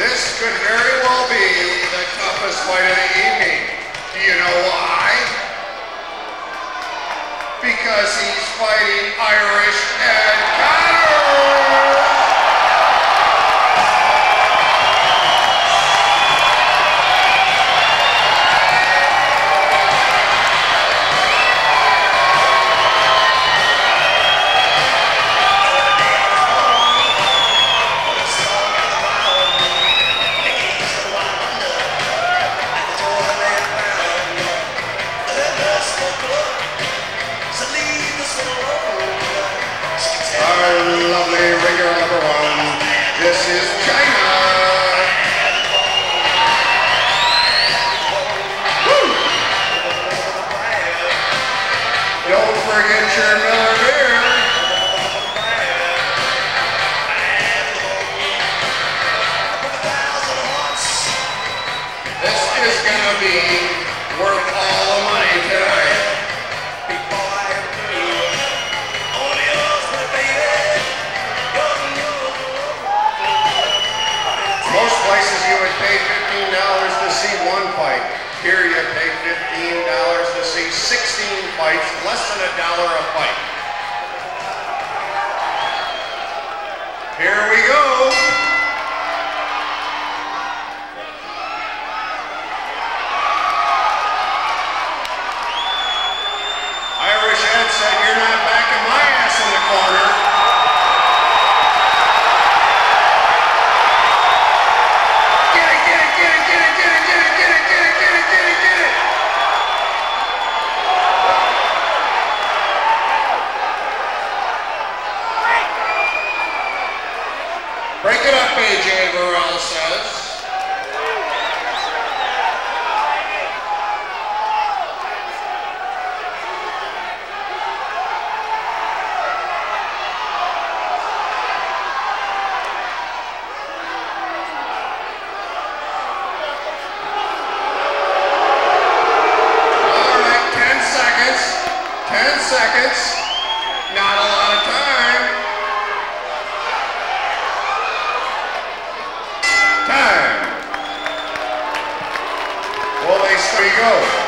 This could very well be the toughest fight of the evening. Do you know why? Because he's fighting Irish Ed Connor! This is gonna be worth all the money tonight. Seconds. Not a lot of time. Time. Well, they still go.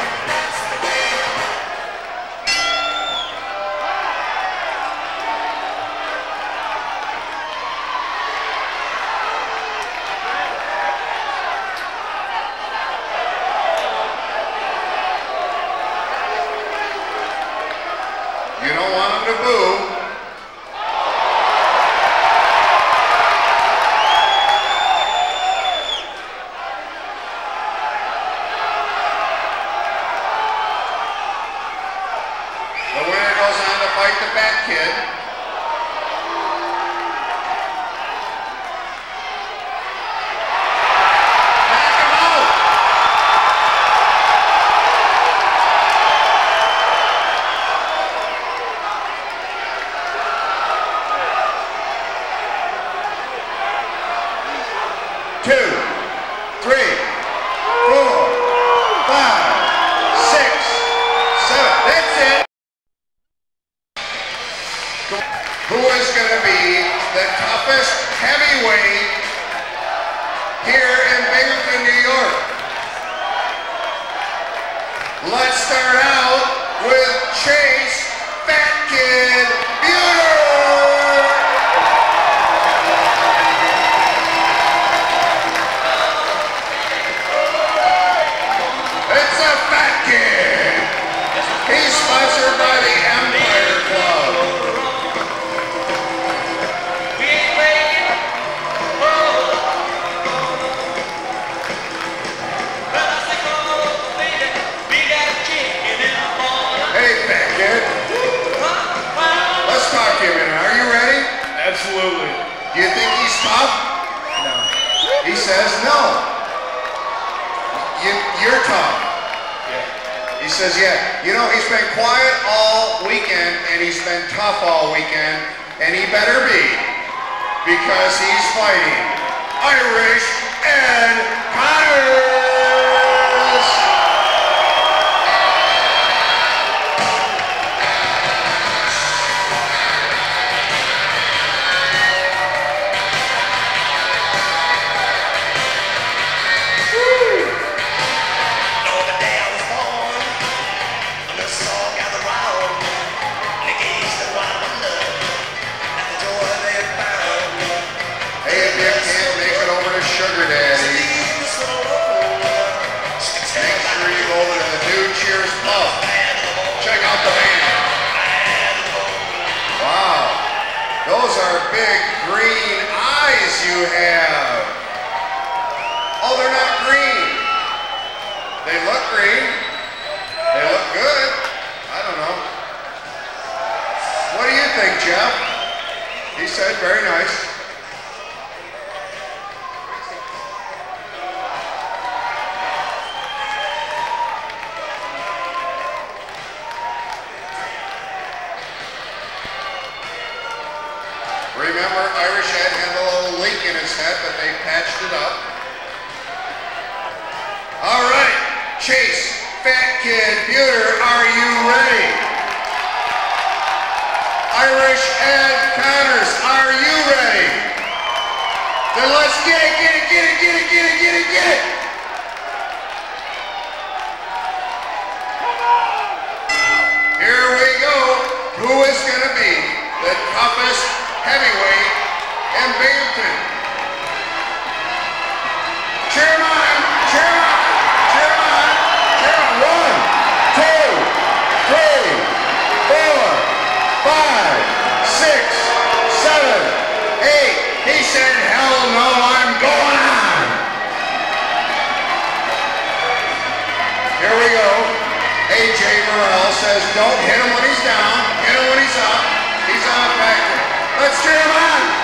Two, three, four, five, six, seven. That's it. Who is going to be the toughest heavyweight here in Binghamton, New York? Let's start out with Chase Fat You, you're tough. Yeah. He says, yeah. You know, he's been quiet all weekend and he's been tough all weekend, and he better be because he's fighting Irish Ed Connors. He said, very nice. Remember, Irish Ed had a little leak in his head, but they patched it up. All right, Chase, Fat Kid, Buter, are you ready? Irish Ed Connors, are you ready? Then let's get it, get it, get it, get it, get it, get it, get it. Here we go. Who is going to be the toughest heavyweight in Binghamton? Cheer says, don't hit him when he's down, hit him when he's up. He's on factor. Let's cheer him on.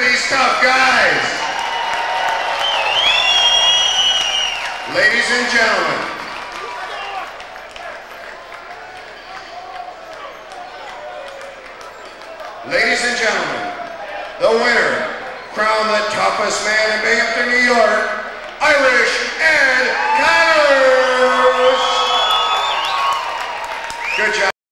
These tough guys. Ladies and gentlemen, ladies and gentlemen, the winner, crowned the toughest man in Binghamton, New York, Irish Ed Connors. Good job.